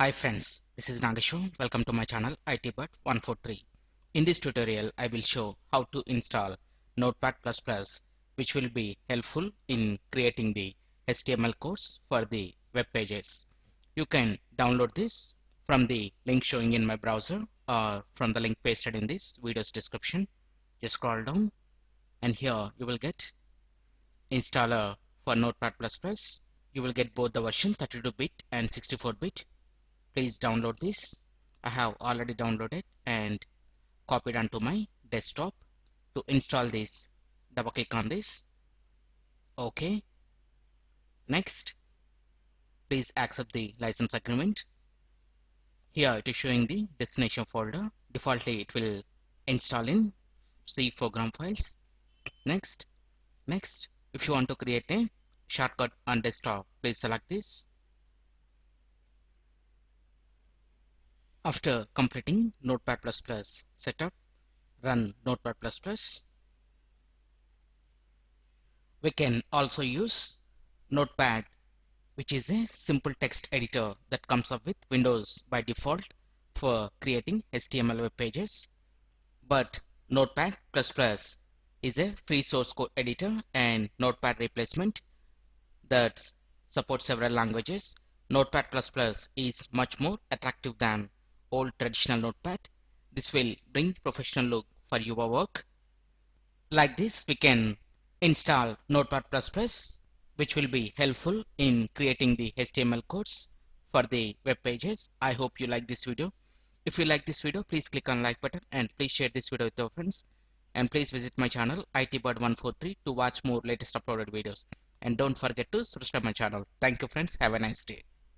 Hi friends, this is Nageshu. Welcome to my channel ITBird143. In this tutorial, I will show how to install Notepad++ which will be helpful in creating the HTML codes for the web pages. You can download this from the link showing in my browser or from the link pasted in this video's description. Just scroll down and here you will get installer for Notepad++. You will get both the version 32-bit and 64-bit please download this. I have already downloaded and copied onto my desktop to install this. Double click on this. Okay. Next please accept the license agreement. Here it is showing the destination folder. Defaultly it will install in C program files. Next next if you want to create a shortcut on desktop please select this After completing Notepad++ setup, run Notepad++. We can also use Notepad which is a simple text editor that comes up with Windows by default for creating HTML web pages. But Notepad++ is a free source code editor and Notepad replacement that supports several languages. Notepad++ is much more attractive than old traditional notepad. This will bring the professional look for your work. Like this we can install notepad++ which will be helpful in creating the HTML codes for the web pages. I hope you like this video. If you like this video please click on like button and please share this video with your friends and please visit my channel itbird143 to watch more latest uploaded videos and don't forget to subscribe my channel. Thank you friends. Have a nice day.